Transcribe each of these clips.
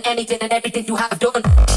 Than anything and everything you have done.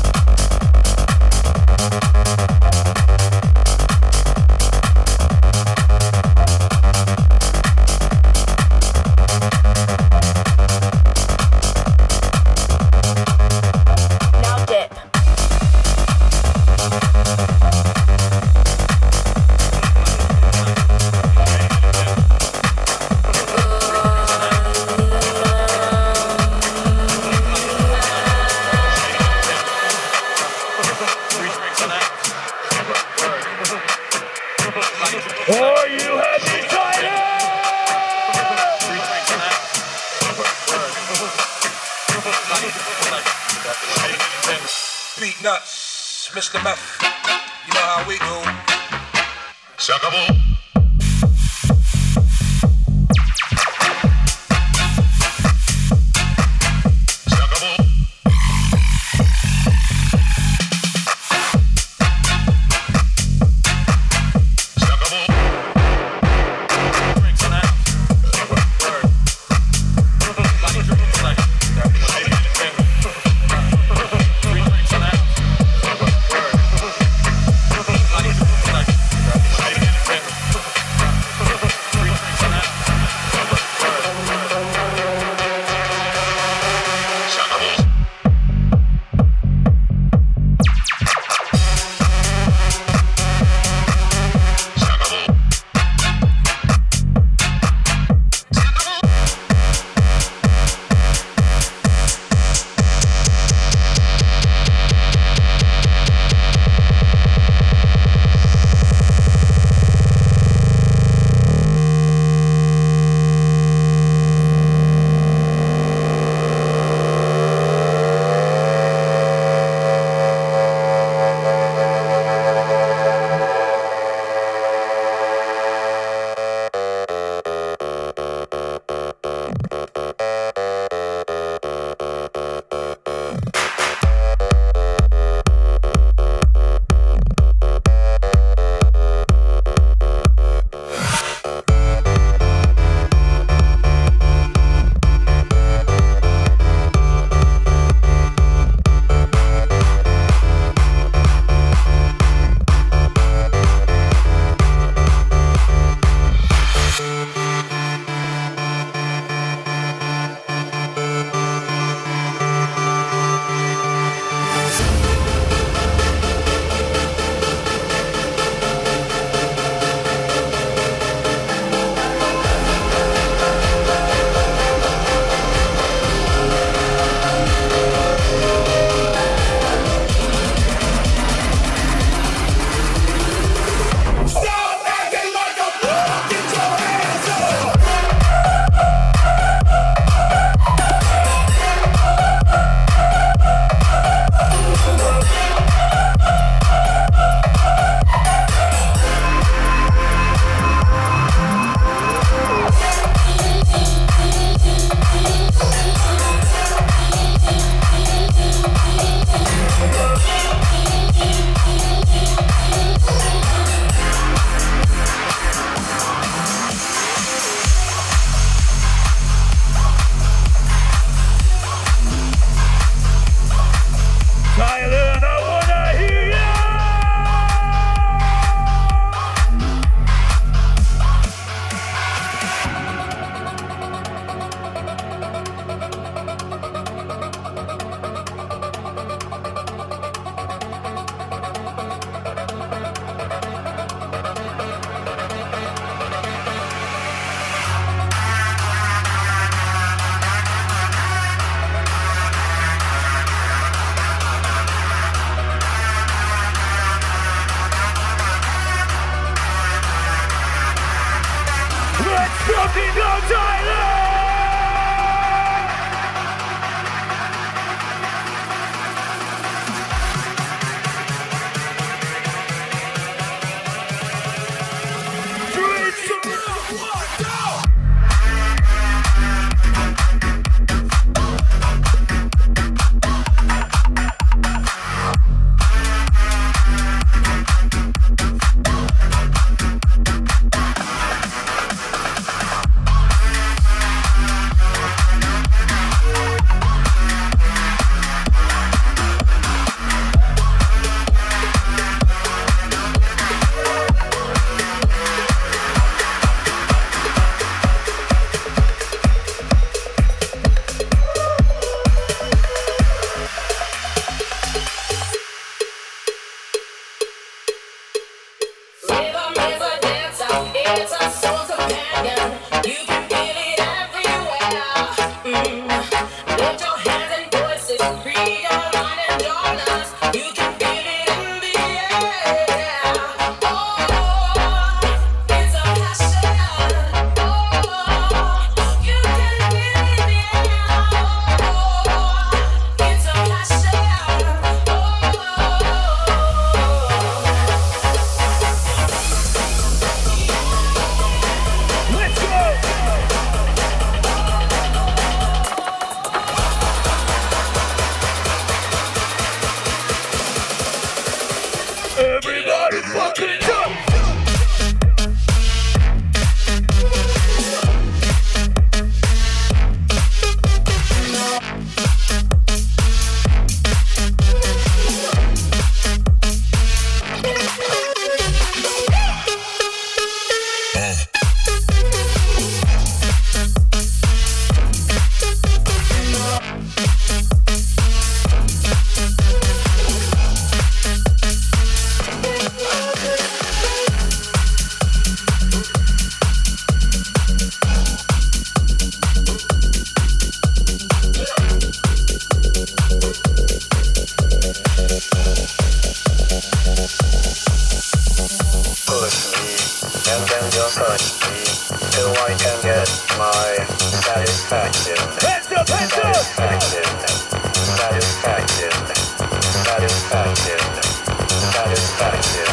back here.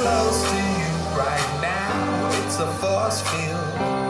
Close to you right now. It's a force field.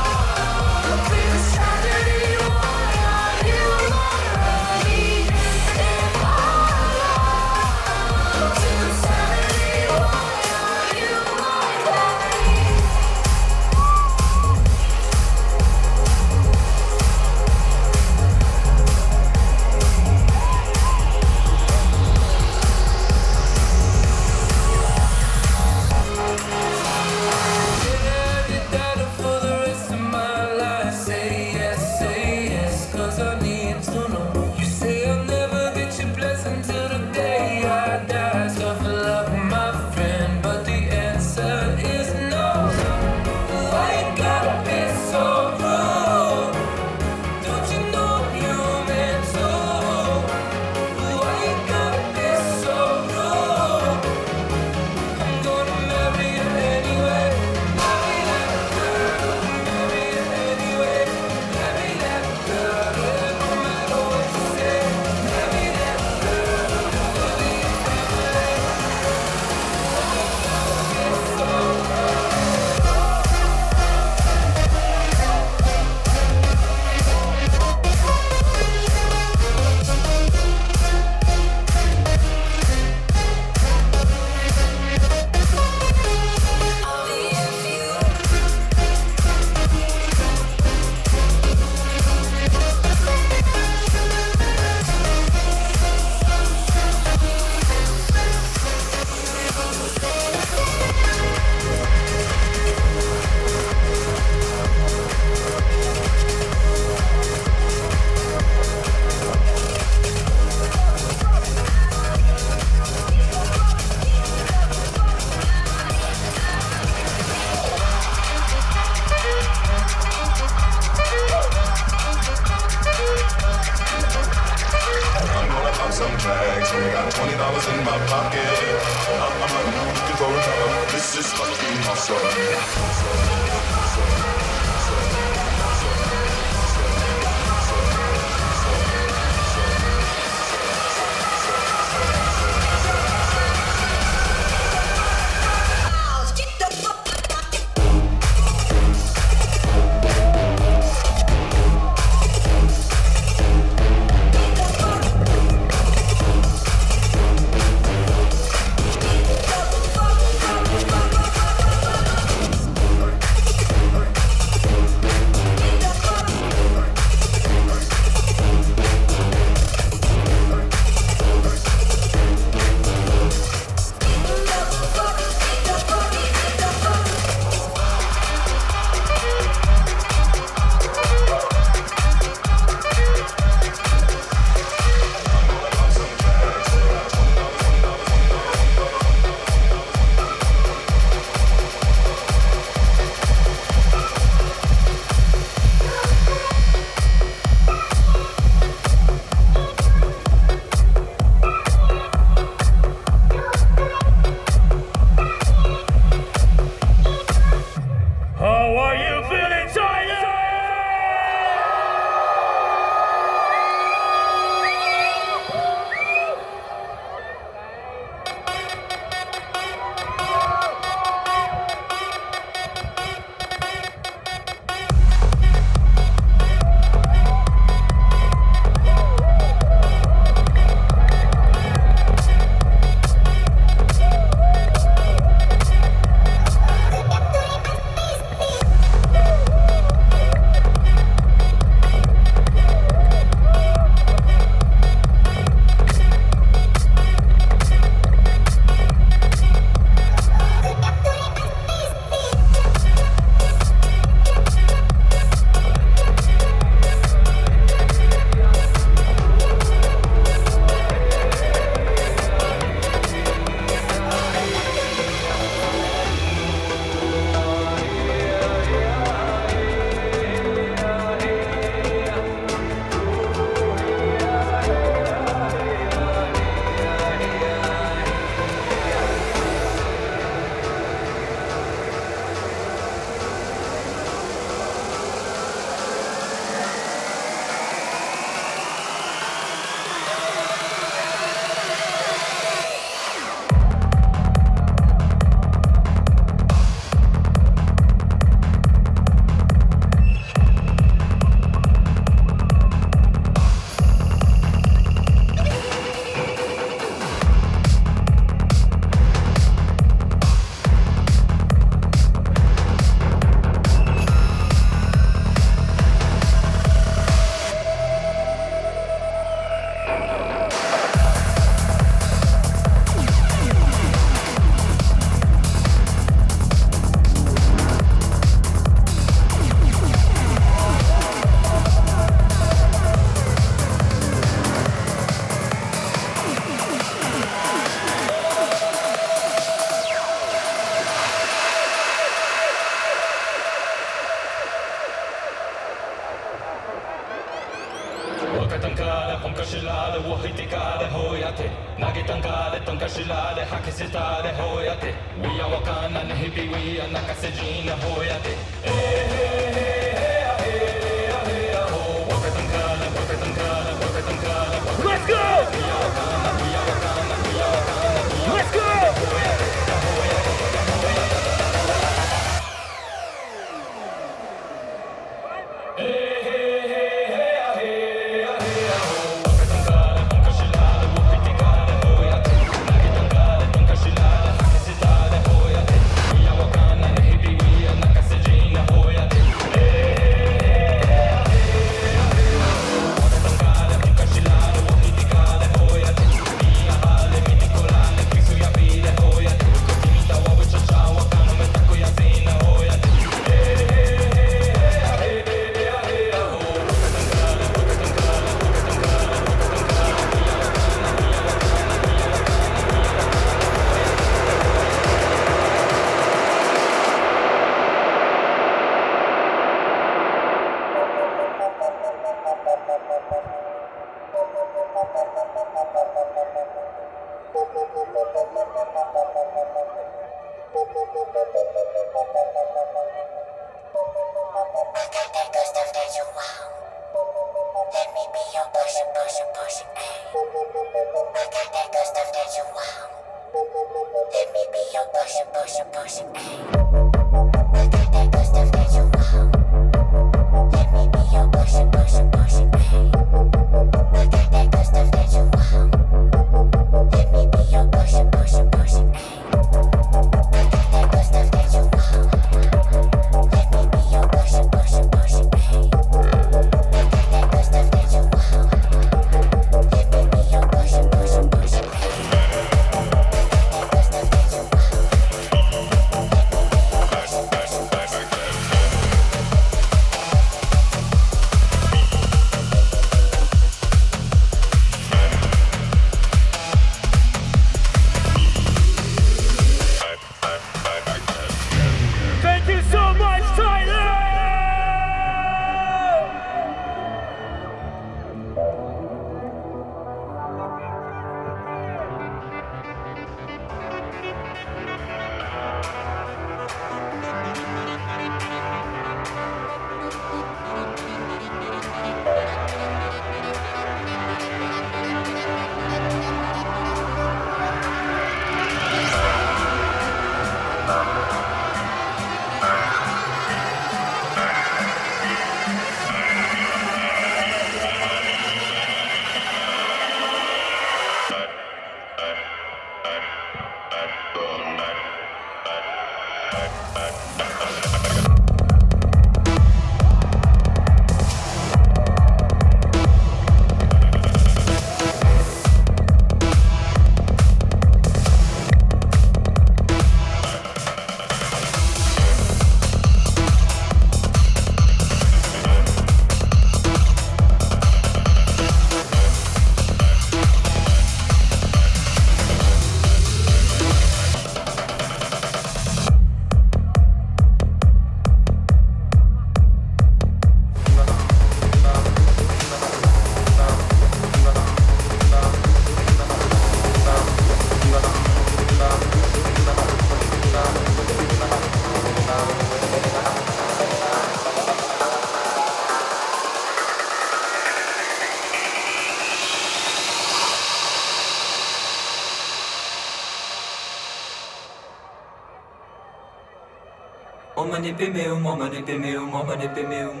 Omanipimeum, omanipimeum, omanipimeum.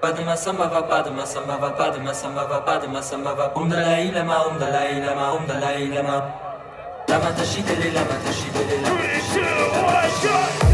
Padma Sambhava, Padma Sambhava, Padma Sambhava, Padma Sambhava. Om Lama, Om Lama, Om Dalai Lama. Lama Tashitele, Lama Tashitele, Lama Tashitele.